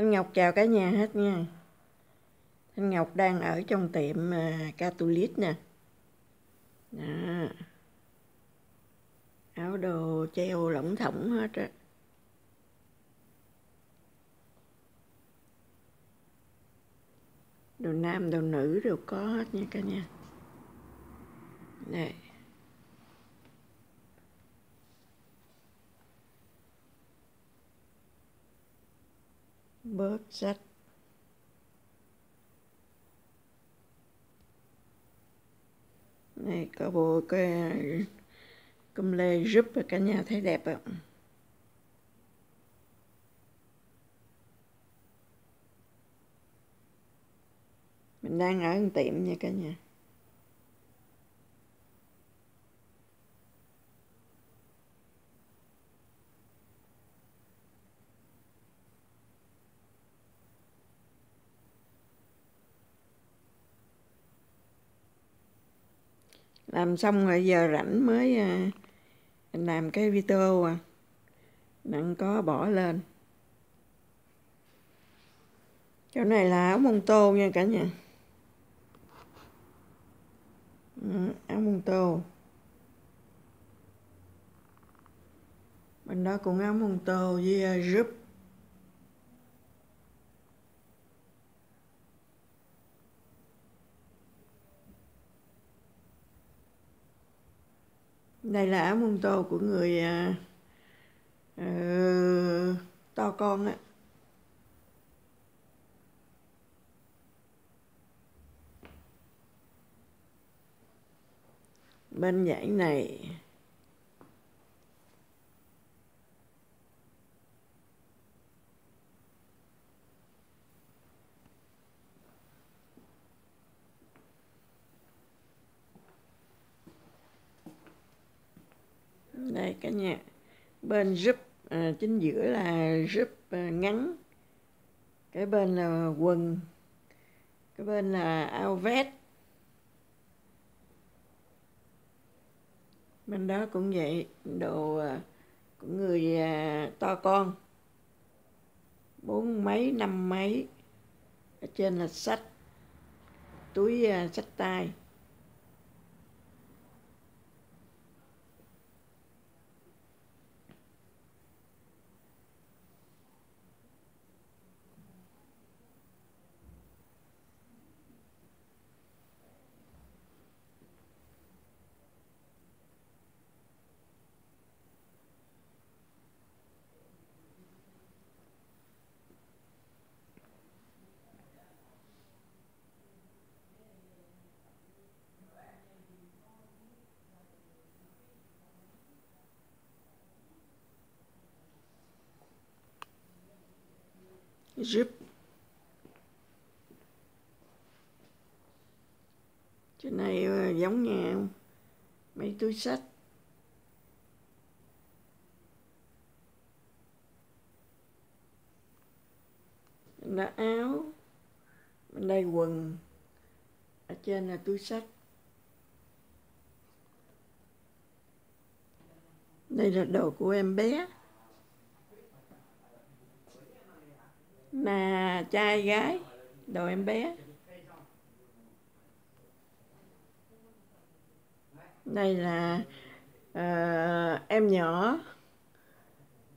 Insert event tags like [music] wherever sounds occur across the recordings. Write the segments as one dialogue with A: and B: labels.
A: Thanh Ngọc chào cả nhà hết nha. Thanh Ngọc đang ở trong tiệm à, Catulit nè. Đó. Áo đồ treo lỏng thỏng hết á. Đồ nam, đồ nữ đều có hết nha cả nhà. này. Bớt sách này, có bộ cái, cơm lê giúp cả nhà thấy đẹp ạ. Mình đang ở tiệm nha cả nhà. Làm xong rồi giờ rảnh mới ờ, làm cái video à. Nặng có bỏ lên. Chỗ này là áo mông tô nha cả nhà. Áo mông tô. Bên đó cũng áo mông tô với ờ, giúp đây là áo mông tô của người uh, uh, to con á bên dãy này đây cả nhà. Bên giúp à, chính giữa là giúp à, ngắn. Cái bên là quần. Cái bên là áo vest bên đó cũng vậy đồ à, của người à, to con. Bốn mấy năm mấy. Ở trên là sách. Túi à, sách tay. Giúp trên này ờ, giống giống nhau mấy túi sách. Bên đó áo. Bên đây quần. Ở trên là túi sách. Đây là đồ của em bé. Là trai gái đồ em bé đây là uh, em nhỏ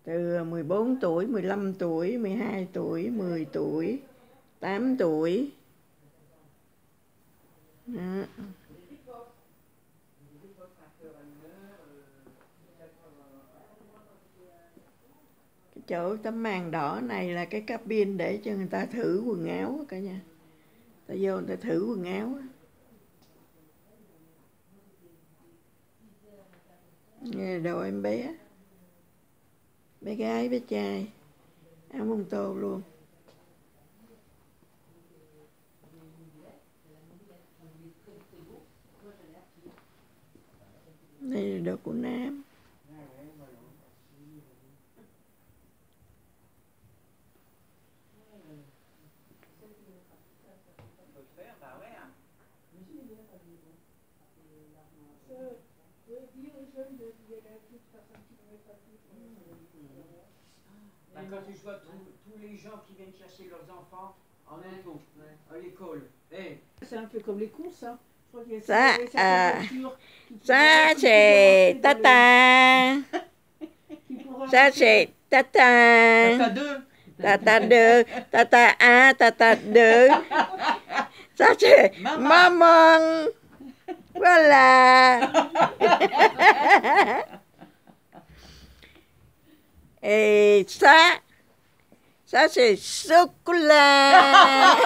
A: từ 14 tuổi, 15 tuổi, 12 tuổi, 10 tuổi, 8 tuổi. Đó. Chỗ tấm màn đỏ này là cái cabin để cho người ta thử quần áo cả nhà. Ta vô người ta thử quần áo nghe đồ em bé. Bé gái, bé trai. Áo mông tô luôn. Đây là đồ của nam.
B: Quand tu vois tous, tous les gens qui viennent chercher leurs enfants en auto, à l'école. Hey.
C: C'est un peu comme les courses, ça. Je crois qu'il y a
A: Ça,
C: certaines
A: euh,
C: voitures qui pourraient-
A: Ça, c'est tata. Ça, c'est tata.
D: T'as deux.
A: Tata 2, tata 1, tata 2. Ça, c'est
D: Maman.
A: Voilà. Et ça, ça, c'est chocolat.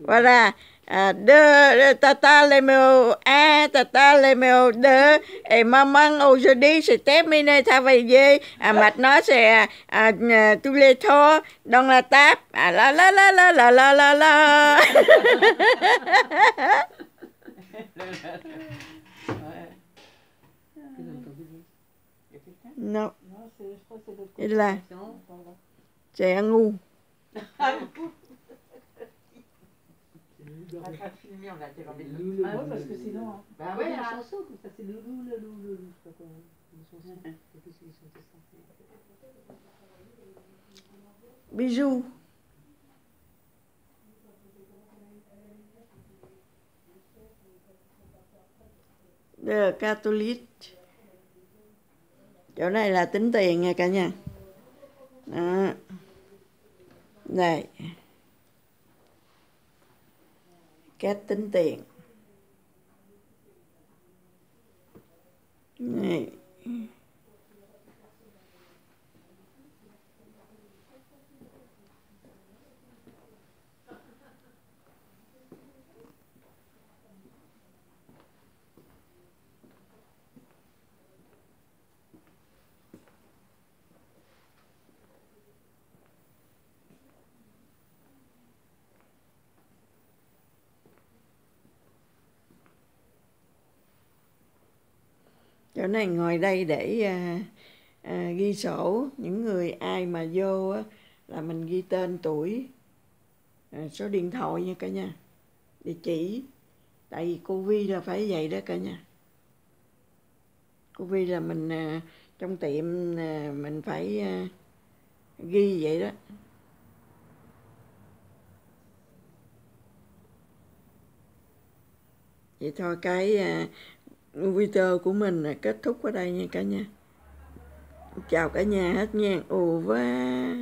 A: voilà. À, deux, tata numéro 1, tata numéro 2 et maman aujourd'hui c'est terminé travailler. À maintenant c'est à, à, à, tous les tours dans la table. À la la la la la la la la. Non, il est là. C'est un ngu. [laughs]
D: On va pas filmer, on va interrompre.
C: Ah ouais, parce que sinon. hein.
D: Bah
C: Ouais, la chanson, comme ça, c'est le loup, le loup, le loup, je sais pas quoi. Une chanson.
A: Catholic. Chỗ này là tính tiền nha cả nhà. Đó. Đây. Cách tính tiền. Này. Chỗ này ngồi đây để à, à, ghi sổ. Những người ai mà vô á, là mình ghi tên tuổi à, số điện thoại nha cả nhà. Địa chỉ. Tại vì covid là phải vậy đó cả nhà. Covid là mình à, trong tiệm à, mình phải à, ghi vậy đó. Vậy thôi cái à, video của mình là kết thúc ở đây nha cả nhà. Chào cả nhà hết nha. Ù va